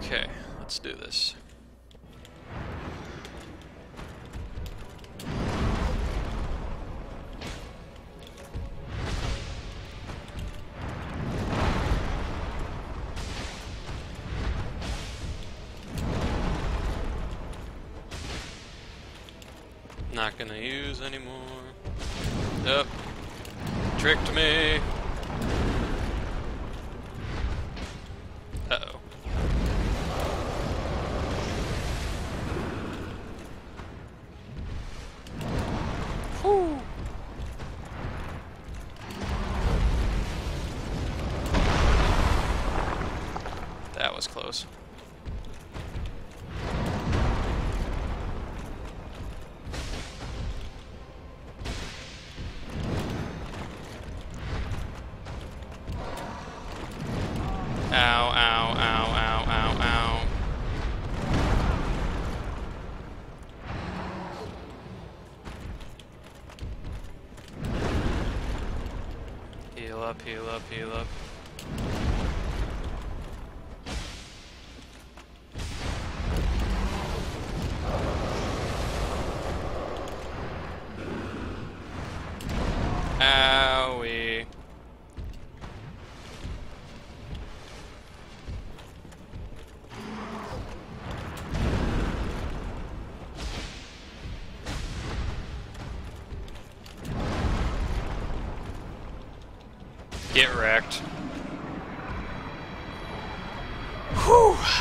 Okay, let's do this. Not gonna use anymore. Yep. Tricked me. Was close. Ow, ow, ow, ow, ow, ow. Heal up, heal up, heal up. Owie. Get wrecked. Whew.